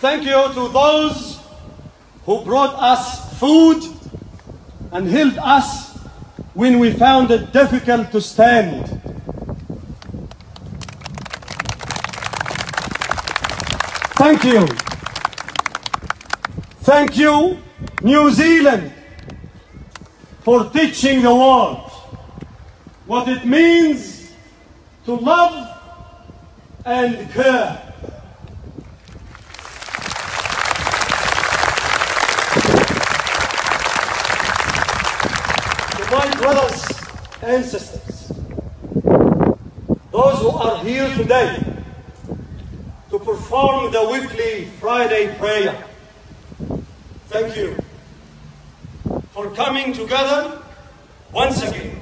Thank you to those who brought us food and held us when we found it difficult to stand. Thank you. Thank you, New Zealand, for teaching the world what it means to love and care. Brothers and sisters, those who are here today to perform the weekly Friday prayer, thank you for coming together once again